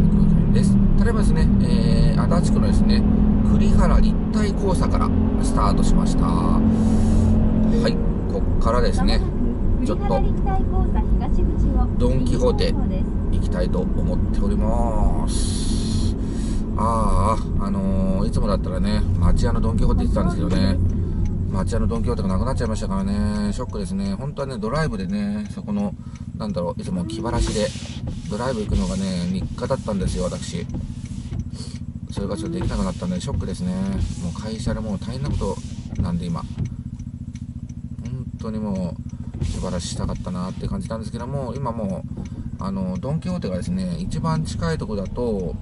上空間です。ただいまですね、えー、足立区のですね、栗原立体交差からスタートしました。はい、こっからですね、ちょっと、ドン・キホーテ行きたいと思っております。ああ、あのー、いつもだったらね、町屋のドン・キホーテ行ってたんですけどね、町屋のドン・キホーテがなくなっちゃいましたからね、ショックですね。本当はね、ドライブでね、そこの、なんだろう、いつも気晴らしで、ドライブ行くのがね、日課だったんですよ、私。それがちょっとできなくなったんで、ショックですね。もう会社でもう大変なことなんで、今。本当にもう、気晴らししたかったなって感じなんですけども、今もう、あの、ドン・キホーテがですね、一番近いとこだと、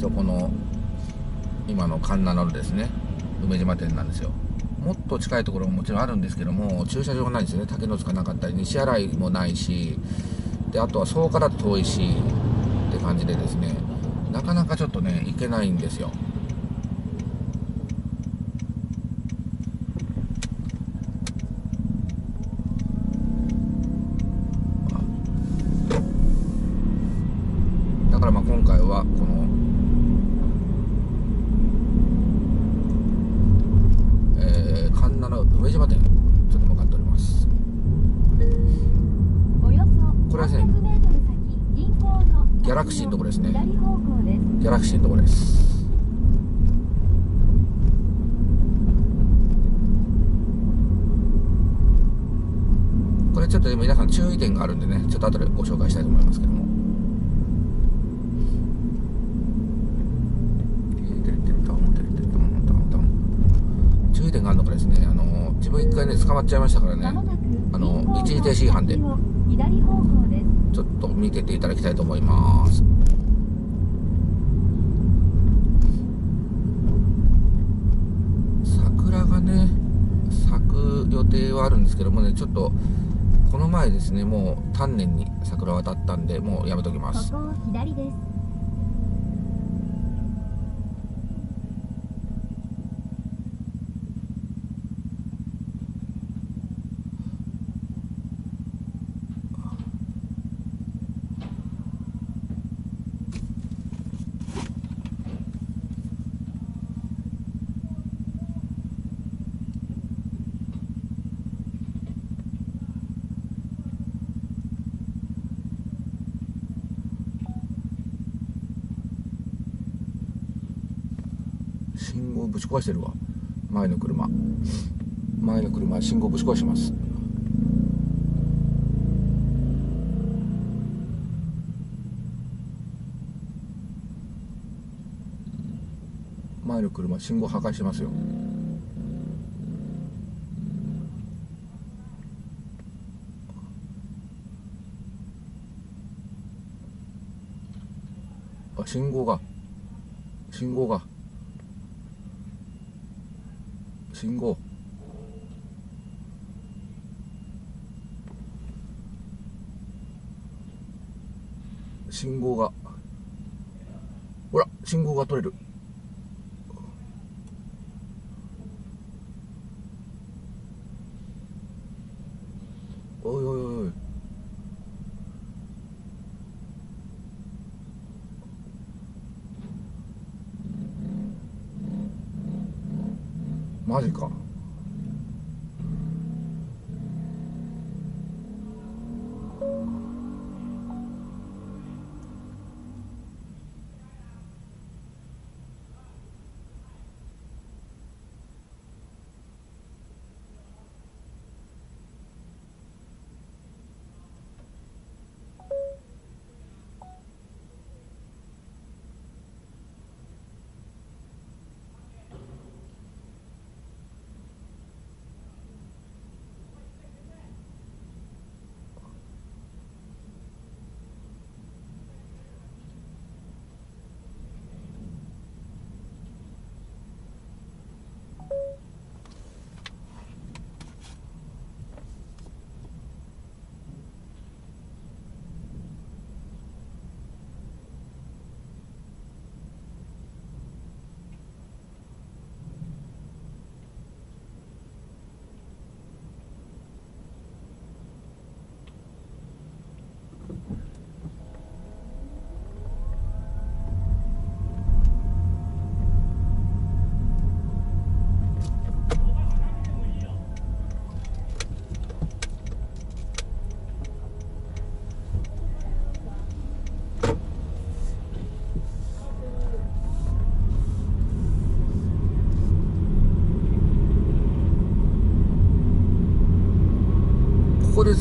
そこの、今の環七のですね、梅島店なんですよ。もっと近いところももちろんあるんですけども、駐車場がないんですよね。竹の塚なかったり、西新井もないし、で、あとは草加だと遠いし、って感じでですね、なかなかちょっとね、行けないんですよ。だからまあ今回はこのえー、神奈の梅島店ちょっと向かっております。これはですねギャラクシーのとこですね。ギャラクシーのとこです。これちょっと皆さん注意点があるんでねちょっと後でご紹介したいと思いますけども注意点があるのがですねあの自分一回ね捕まっちゃいましたからねあの一時停止違反でちょっと見てていただきたいと思います桜がね咲く予定はあるんですけどもねちょっとこの前ですねもう丹念に桜渡ったんでもうやめときますここ左です信号ぶち壊してるわ。前の車。前の車信号ぶち壊します。前の車信号破壊してますよ。あ信号が。信号が。信号。信号が。ほら信号が取れるおいおいおいおいマジか。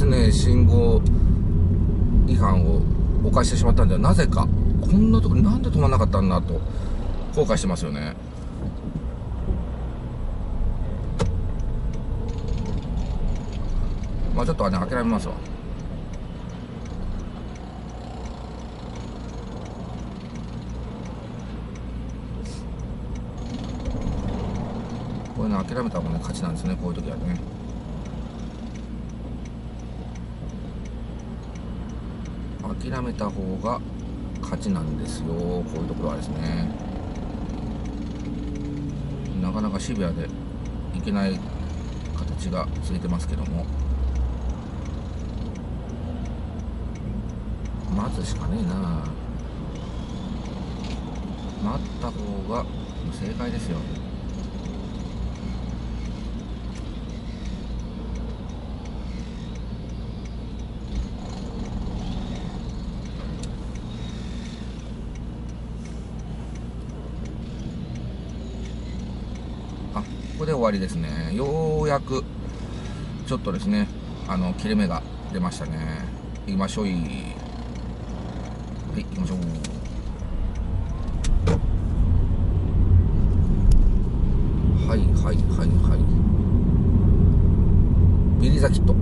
ですね信号違反を犯してしまったんではなぜか。こんなところなんで止まんなかったんだと。後悔してますよね。まあちょっとね諦めますわ。こういうの諦めた方がね勝ちなんですねこういう時はね。諦めた方が勝ちなんですよ。こういうところはですね。なかなかシビアでいけない形がついてますけども。待つしかねえな。待った方が正解ですよあこで終わりですね。ようやくちょっとですねあの切れ目が出ましたね。行きましょうはい行きましょう。はいはいはいはい。ビリザキット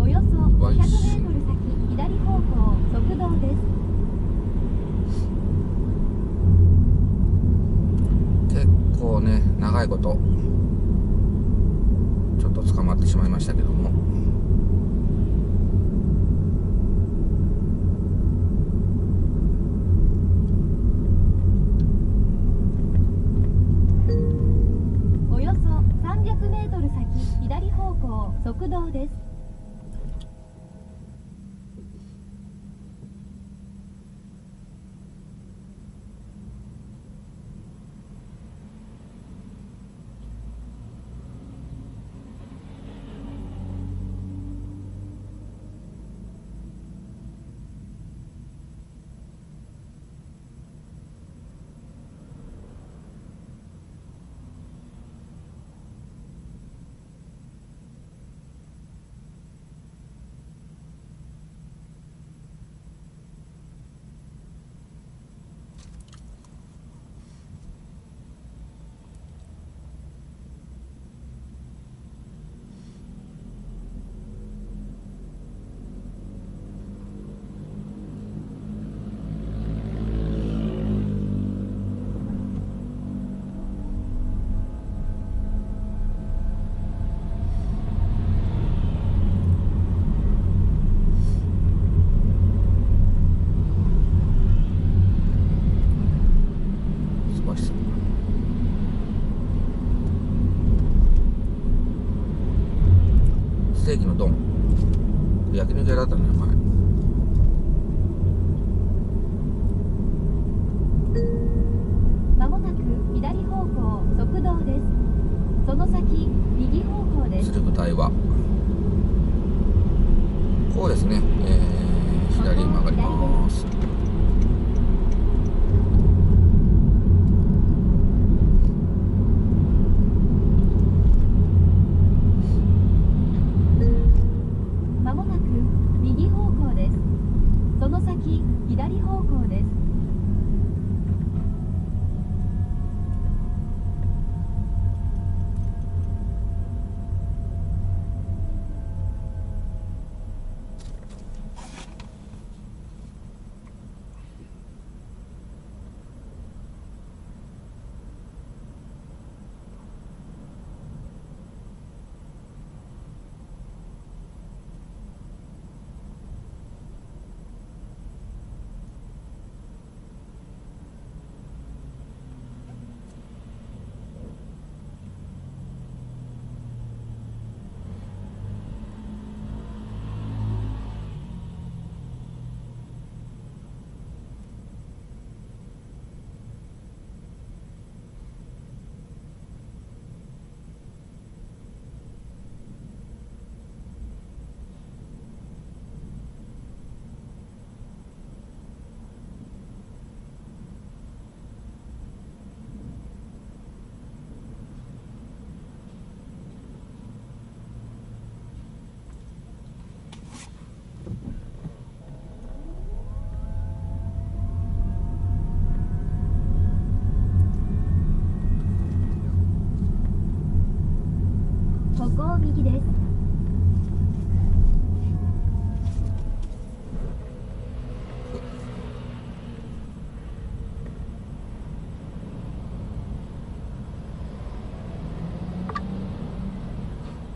およそわ500いメートル先左方向側道です結構ね長いことちょっと捕まってしまいましたけどもおよそ300メートル先左方向側道です素晴らしいステーキの丼焼肉屋だったのよ前。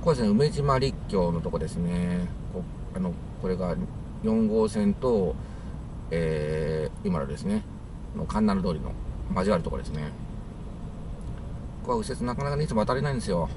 これですね梅島立教のとこですね。こあのこれが4号線と、えー、今のですねの神奈通りの交わるとこですね。ここは右折なかなかいつも当たれないんですよ。